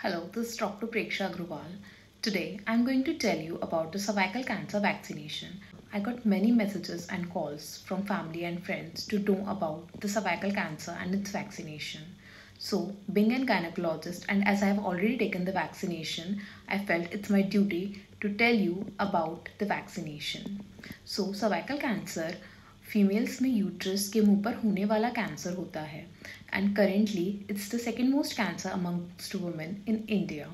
Hello, this is Dr. Preksha Agrawal. Today, I'm going to tell you about the cervical cancer vaccination. I got many messages and calls from family and friends to know about the cervical cancer and its vaccination. So, being a gynecologist and as I have already taken the vaccination, I felt it's my duty to tell you about the vaccination. So, cervical cancer females में uterus के मुँह पर होने वाला cancer होता है. And currently it's the second most cancer amongst women in India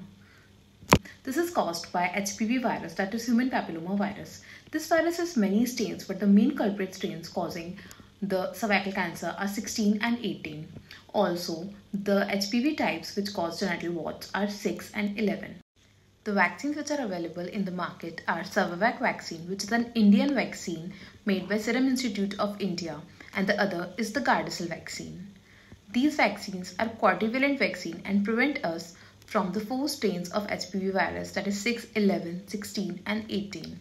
this is cause by H P V virus that is human papilloma virus this virus is many strains but the main culprit strains causing the cervical cancer are sixteen and eighteen also the H P V types which cause genital warts are six and eleven The vaccines which are available in the market are Cervavac vaccine, which is an Indian vaccine made by Serum Institute of India, and the other is the Gardasil vaccine. These vaccines are quadrivalent vaccine and prevent us from the four strains of HPV virus that is 6, 11, 16 and 18.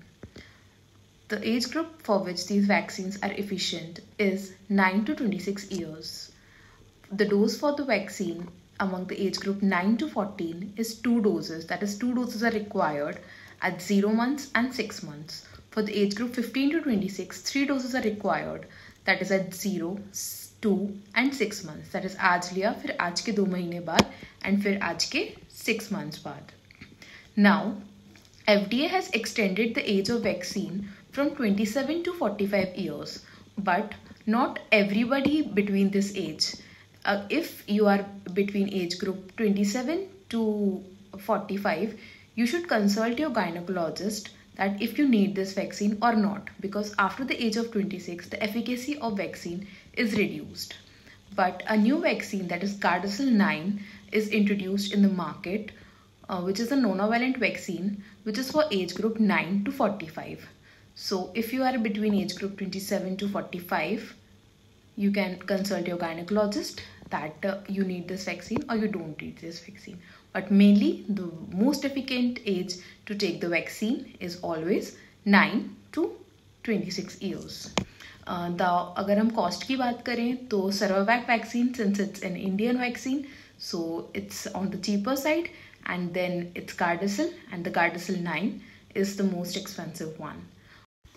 The age group for which these vaccines are efficient is 9 to 26 years. The dose for the vaccine among the age group 9 to 14 is two doses. That is, two doses are required at 0 months and 6 months. For the age group 15 to 26, three doses are required. That is at 0, 2 and 6 months. That is आज लिया फिर आज के दो महीने बाद and फिर आज के 6 months बाद. Now, FDA has extended the age of vaccine from 27 to 45 years, but not everybody between this age uh, if you are between age group 27 to 45 you should consult your gynecologist that if you need this vaccine or not because after the age of 26 the efficacy of vaccine is reduced. But a new vaccine that is Gardasil 9 is introduced in the market uh, which is a nonavalent vaccine which is for age group 9 to 45 so if you are between age group 27 to 45 you can consult your gynecologist that uh, you need this vaccine or you don't need this vaccine. But mainly the most efficient age to take the vaccine is always 9 to 26 years. Uh, the agar hum cost ki baat kare to Cervavac vaccine since it's an indian vaccine so it's on the cheaper side and then it's gardasil and the gardasil 9 is the most expensive one.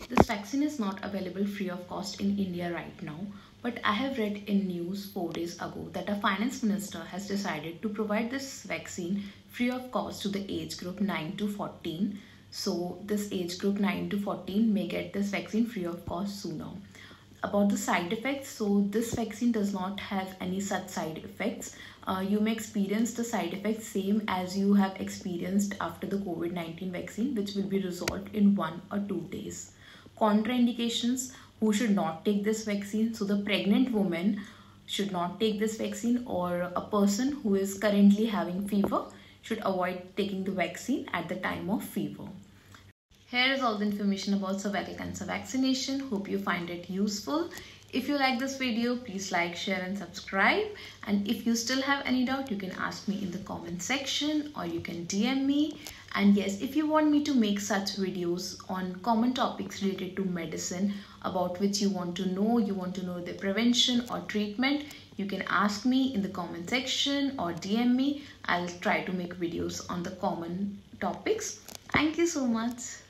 This vaccine is not available free of cost in India right now, but I have read in news four days ago that a finance minister has decided to provide this vaccine free of cost to the age group 9 to 14. So this age group 9 to 14 may get this vaccine free of cost sooner. About the side effects, so this vaccine does not have any such side effects. Uh, you may experience the side effects same as you have experienced after the COVID-19 vaccine which will be resolved in one or two days contraindications who should not take this vaccine. So the pregnant woman should not take this vaccine or a person who is currently having fever should avoid taking the vaccine at the time of fever. Here is all the information about cervical cancer vaccination. Hope you find it useful if you like this video please like share and subscribe. And if you still have any doubt you can ask me in the comment section or you can dm me. And yes if you want me to make such videos on common topics related to medicine about which you want to know you want to know the prevention or treatment you can ask me in the comment section or dm me. I'll try to make videos on the common topics. Thank you so much